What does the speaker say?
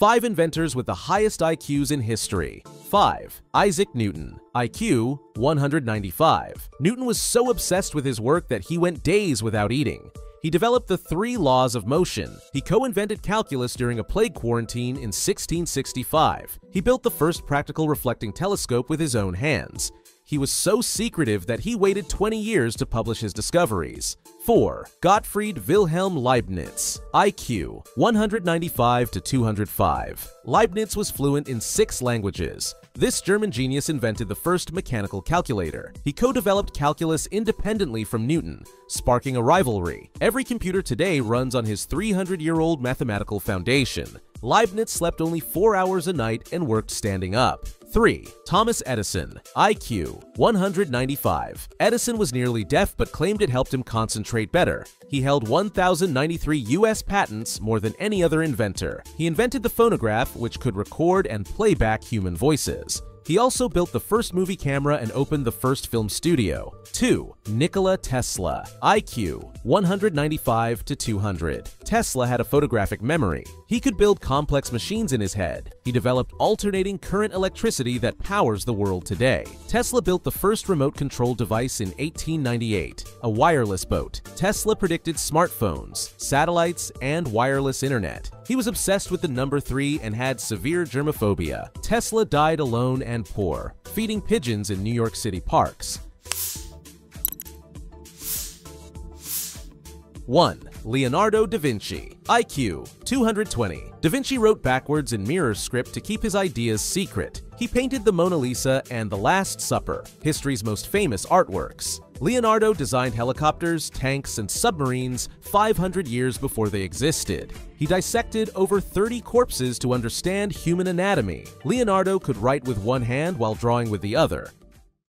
5 inventors with the highest IQs in history. 5. Isaac Newton. IQ 195. Newton was so obsessed with his work that he went days without eating. He developed the three laws of motion. He co-invented calculus during a plague quarantine in 1665. He built the first practical reflecting telescope with his own hands. He was so secretive that he waited 20 years to publish his discoveries. 4. Gottfried Wilhelm Leibniz IQ 195 to 205 Leibniz was fluent in six languages. This German genius invented the first mechanical calculator. He co-developed calculus independently from Newton, sparking a rivalry. Every computer today runs on his 300-year-old mathematical foundation. Leibniz slept only 4 hours a night and worked standing up. 3. Thomas Edison, IQ 195. Edison was nearly deaf but claimed it helped him concentrate better. He held 1,093 US patents, more than any other inventor. He invented the phonograph, which could record and play back human voices. He also built the first movie camera and opened the first film studio. 2. Nikola Tesla IQ 195 to 200. Tesla had a photographic memory. He could build complex machines in his head. He developed alternating current electricity that powers the world today. Tesla built the first remote control device in 1898, a wireless boat. Tesla predicted smartphones, satellites, and wireless internet. He was obsessed with the number 3 and had severe germophobia. Tesla died alone and poor, feeding pigeons in New York City parks. 1. Leonardo da Vinci IQ 220 Da Vinci wrote backwards in mirror script to keep his ideas secret. He painted the Mona Lisa and The Last Supper, history's most famous artworks. Leonardo designed helicopters, tanks, and submarines 500 years before they existed. He dissected over 30 corpses to understand human anatomy. Leonardo could write with one hand while drawing with the other.